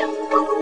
小姑